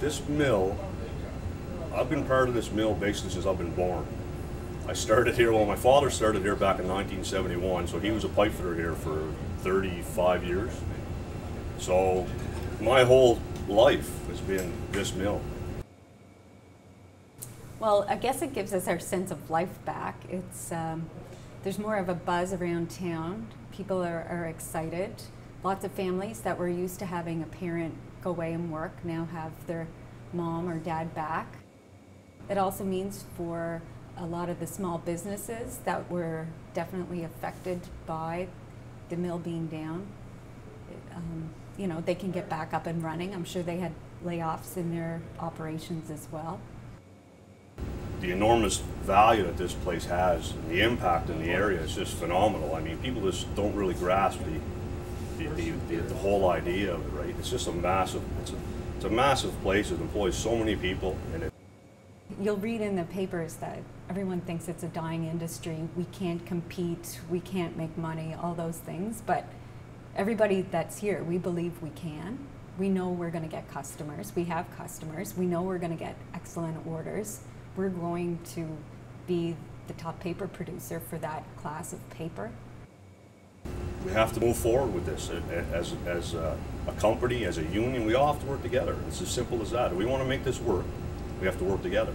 this mill, I've been part of this mill basically since I've been born. I started here, well, my father started here back in 1971, so he was a pipe fitter here for 35 years. So my whole life has been this mill. Well, I guess it gives us our sense of life back. It's um, there's more of a buzz around town. People are, are excited. Lots of families that were used to having a parent go away and work now have their mom or dad back. It also means for a lot of the small businesses that were definitely affected by the mill being down. Um, you know, they can get back up and running. I'm sure they had layoffs in their operations as well. The enormous value that this place has, and the impact in the area is just phenomenal. I mean, people just don't really grasp the, the, the, the, the whole idea of it, right? It's just a massive, it's a, it's a massive place. It employs so many people, and it You'll read in the papers that everyone thinks it's a dying industry. We can't compete, we can't make money, all those things. But everybody that's here, we believe we can. We know we're going to get customers. We have customers. We know we're going to get excellent orders. We're going to be the top paper producer for that class of paper. We have to move forward with this as, as a, a company, as a union. We all have to work together. It's as simple as that. If we want to make this work, we have to work together.